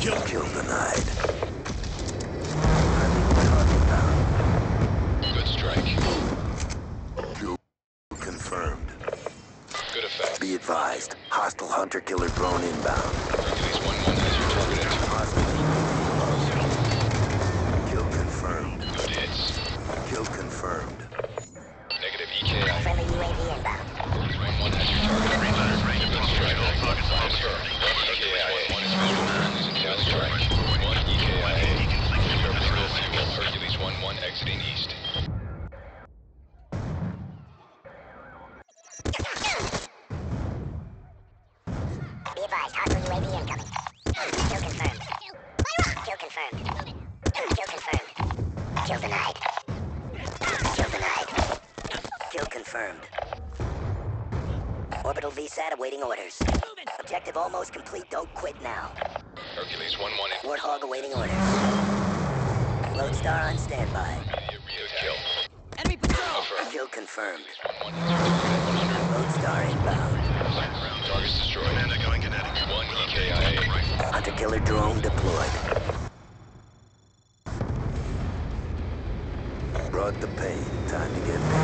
Kill. Kill denied. Target. Good strike. Kill confirmed. Good effect. Be advised. Hostile hunter-killer drone inbound. Hercules 1-1 has your target at Hostile. Kill confirmed. Good hits. Kill confirmed. Negative EKI. Friendly UAV inbound. Hercules 1-1 has your target exiting east. Be advised, hostile UAV incoming. Kill confirmed. Kill confirmed. Kill confirmed. Kill denied. Kill denied. Kill confirmed. Orbital VSAT awaiting orders. Objective almost complete. Don't quit now. Hercules 1-1 Warthog awaiting orders. Lodestar on standby. immediate kill. Enemy patrol! Confirmed. Kill confirmed. 1 has your target at 100. Lodestar inbound. Round targets destroyed. Commander going kinetic. One EKIA. Hunter-killer drone deployed. Brought the pain. Time to get paid.